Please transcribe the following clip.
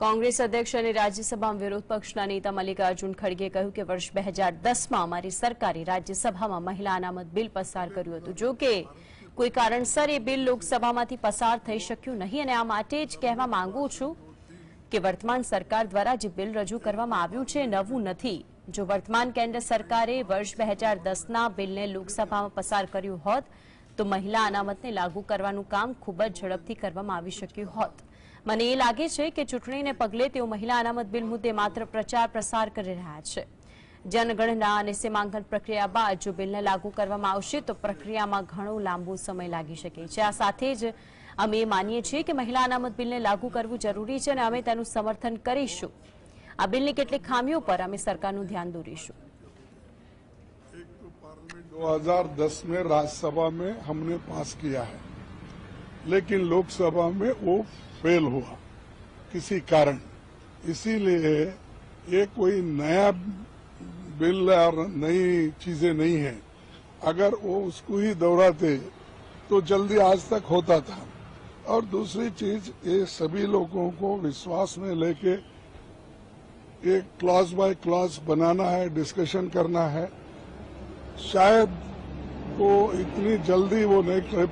કોંગ્રેસ અધ્યક્ષ અને રાજ્યસભામાં વિરોધ પક્ષના નેતા મલ્લિકાર્જુન ખડગે કહ્યું કે વર્ષ બે હજાર દસમાં અમારી સરકારે રાજ્યસભામાં મહિલા અનામત બિલ પસાર કર્યું હતું. જો કે, કોઈ કારણસર એ બિલ લોકસભામાંથી પસાર થઈ શક્યું નહીં અને આ માટે જ કહેવા માંગુ છું કે વર્તમાન સરકાર દ્વારા જે બિલ રજૂ કરવામાં આવ્યું છે નવું નથી. જો વર્તમાન કેન્દ્ર સરકારે વર્ષ બે હજાર દસના બિલને લોકસભામાં પસાર કર્યું હોત, તો મહિલા અનામતને લાગુ કરવાનું કામ ખૂબ જ ઝડપથી કરવામાં આવી શક્યું હોત. મને એ લાગે છે કે ચૂંટણીને પગલે તેઓ મહિલા અનામત બિલ મુદ્દે માત્ર પ્રચાર પ્રસાર કરી રહ્યા છે જનગણના અને સીમાંકન પ્રક્રિયા બાદ જો બિલને લાગુ કરવામાં આવશે તો પ્રક્રિયામાં ઘણો લાંબો સમય લાગી શકે છે આ સાથે જ અમે એ માનીએ છીએ કે મહિલા અનામત બિલને લાગુ કરવું જરૂરી છે અને અમે તેનું સમર્થન કરીશું આ બિલની કેટલીક ખામીઓ પર અમે સરકારનું ધ્યાન દોરીશું एक तो पार्लियामेंट 2010 में राज्यसभा में हमने पास किया है लेकिन लोकसभा में वो फेल हुआ किसी कारण। इसीलिए ये कोई नया बिल और नई चीज़ें नहीं है। अगर वो उसको ही दोहराते तो जल्दी आज तक होता था। और दूसरी चीज़, ये सभी लोगों को विश्वास में लेके एक क्लॉज बाय क्लॉज बनाना है डिस्कशन करना है। शायद वो इतनी जल्दी वो नहीं कर